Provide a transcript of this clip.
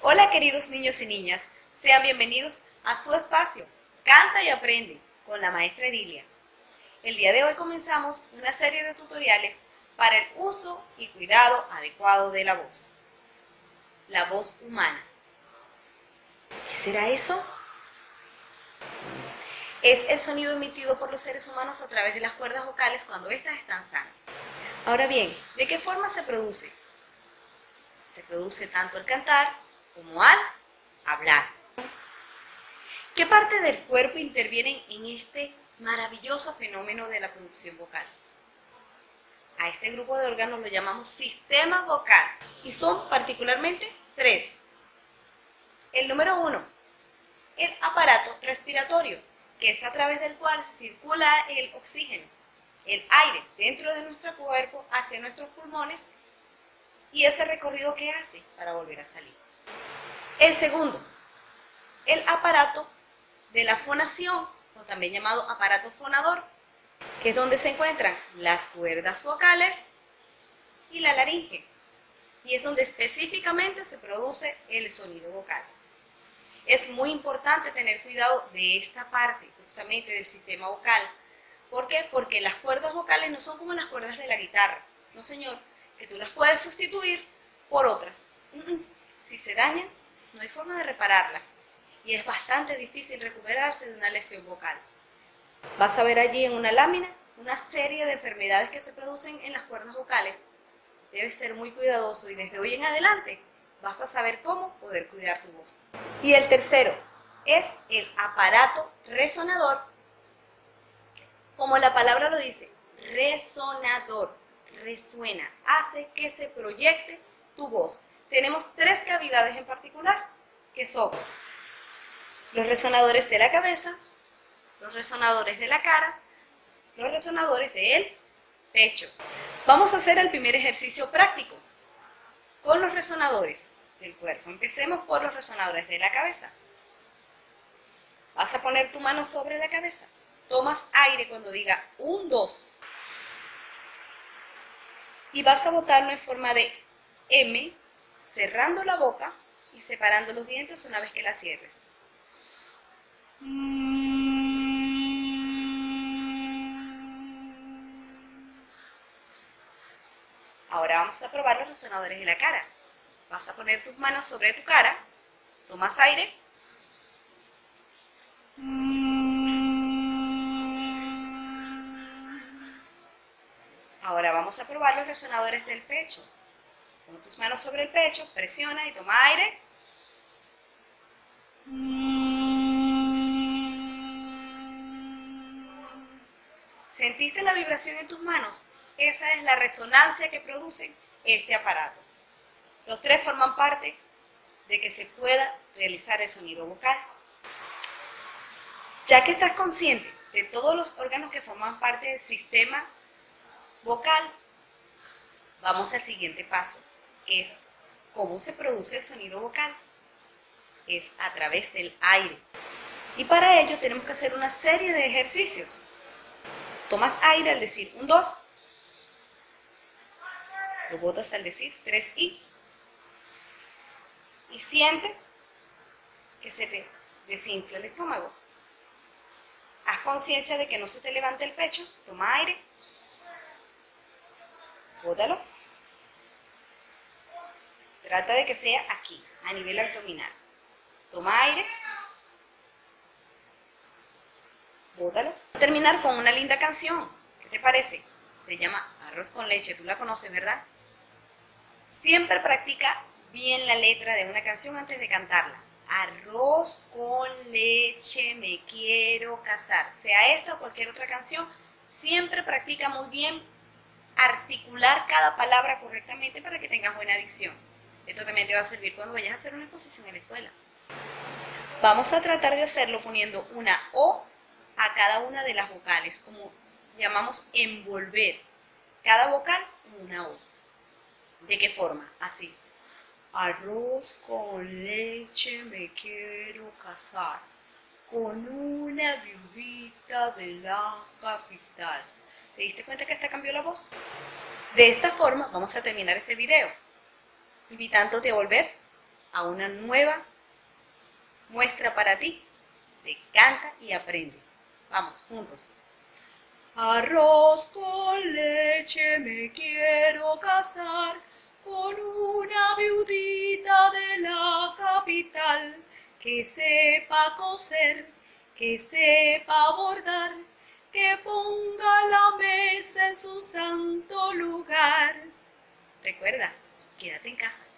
Hola queridos niños y niñas, sean bienvenidos a su espacio, Canta y Aprende con la maestra Edilia. El día de hoy comenzamos una serie de tutoriales para el uso y cuidado adecuado de la voz. La voz humana. ¿Qué será eso? Es el sonido emitido por los seres humanos a través de las cuerdas vocales cuando éstas están sanas. Ahora bien, ¿de qué forma se produce? Se produce tanto al cantar como al hablar. ¿Qué parte del cuerpo intervienen en este maravilloso fenómeno de la producción vocal? A este grupo de órganos lo llamamos sistema vocal y son particularmente tres. El número uno, el aparato respiratorio, que es a través del cual circula el oxígeno, el aire dentro de nuestro cuerpo hacia nuestros pulmones y ese recorrido que hace para volver a salir. El segundo, el aparato de la fonación, o también llamado aparato fonador, que es donde se encuentran las cuerdas vocales y la laringe, y es donde específicamente se produce el sonido vocal. Es muy importante tener cuidado de esta parte, justamente del sistema vocal. ¿Por qué? Porque las cuerdas vocales no son como las cuerdas de la guitarra. No, señor, que tú las puedes sustituir por otras. Si se dañan, no hay forma de repararlas y es bastante difícil recuperarse de una lesión vocal. Vas a ver allí en una lámina una serie de enfermedades que se producen en las cuerdas vocales. Debes ser muy cuidadoso y desde hoy en adelante vas a saber cómo poder cuidar tu voz. Y el tercero es el aparato resonador. Como la palabra lo dice, resonador, resuena, hace que se proyecte tu voz. Tenemos tres cavidades en particular, que son los resonadores de la cabeza, los resonadores de la cara, los resonadores del pecho. Vamos a hacer el primer ejercicio práctico con los resonadores del cuerpo. Empecemos por los resonadores de la cabeza. Vas a poner tu mano sobre la cabeza. Tomas aire cuando diga un, dos. Y vas a botarlo en forma de M, cerrando la boca y separando los dientes una vez que la cierres. Ahora vamos a probar los resonadores de la cara. Vas a poner tus manos sobre tu cara, tomas aire. Ahora vamos a probar los resonadores del pecho. Pon tus manos sobre el pecho, presiona y toma aire. ¿Sentiste la vibración en tus manos? Esa es la resonancia que produce este aparato. Los tres forman parte de que se pueda realizar el sonido vocal. Ya que estás consciente de todos los órganos que forman parte del sistema vocal, vamos al siguiente paso, es cómo se produce el sonido vocal. Es a través del aire. Y para ello tenemos que hacer una serie de ejercicios. Tomas aire al decir un 2, lo botas al decir 3 y, y siente que se te desinfla el estómago. Haz conciencia de que no se te levante el pecho, toma aire, bótalo. Trata de que sea aquí, a nivel abdominal. Toma aire. Bótalo. Terminar con una linda canción. ¿Qué te parece? Se llama Arroz con leche. Tú la conoces, ¿verdad? Siempre practica bien la letra de una canción antes de cantarla. Arroz con leche, me quiero casar. Sea esta o cualquier otra canción, siempre practica muy bien articular cada palabra correctamente para que tengas buena dicción. Esto también te va a servir cuando vayas a hacer una exposición en la escuela. Vamos a tratar de hacerlo poniendo una O a cada una de las vocales, como llamamos envolver cada vocal una O. ¿De qué forma? Así. Arroz con leche me quiero casar con una viudita de la capital. ¿Te diste cuenta que hasta cambió la voz? De esta forma vamos a terminar este video, invitándote a volver a una nueva muestra para ti de Canta y Aprende. Vamos, juntos. Arroz con leche me quiero casar con una viudita de la capital que sepa coser, que sepa bordar, que ponga la mesa en su santo lugar. Recuerda, quédate en casa.